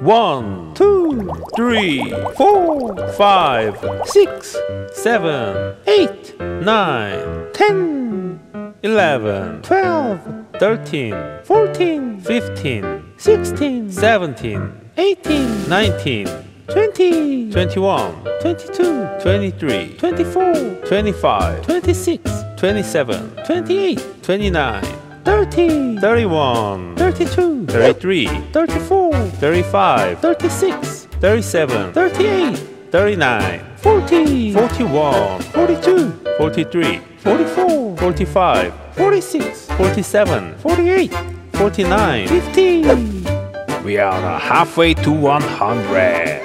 One, two, three, four, five, six, seven, eight, nine, ten, eleven, twelve, thirteen, fourteen, fifteen, sixteen, seventeen, eighteen, nineteen, twenty, twenty-one, twenty-two, twenty-three, twenty-four, twenty-five, twenty-six, twenty-seven, twenty-eight, twenty-nine. 30, 31, 32, 33, 34, 35, 36, 37, 38, 39, 40, 41, 42, 43, 44, 45, 46, 47, 48, 49, 50. We are halfway to 100.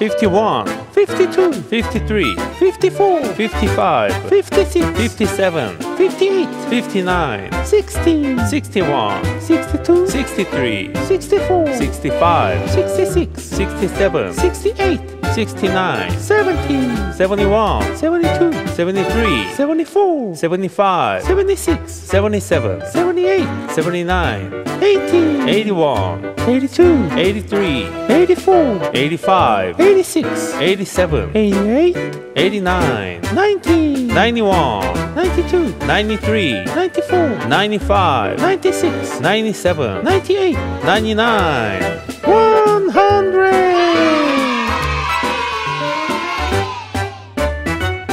51, 52, 53, 54, 55, 56, 57, 58, 59, 60, 61, 62, 63, 64, 65, 66, 67, 68, 69, 70, 71, 72, 73, 74, 75, 76, 77, 78, 79, 80, 81, 82, 83, 84, 85, 86, 87, 88, 89, 90, 91, 92, 93, 94, 95, 96, 97, 98, 99, 100!